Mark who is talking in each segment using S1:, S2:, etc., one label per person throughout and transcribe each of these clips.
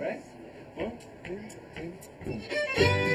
S1: Right? One, two, three.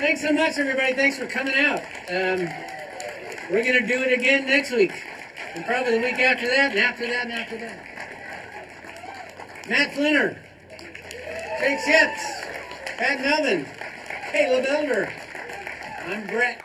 S1: Thanks so much, everybody. Thanks for coming out. Um, we're going to do it again next week. And probably the week after that, and after that, and after that. Matt Flinner, Jake Schepps, Pat Melvin, Caleb Elder. I'm Brett.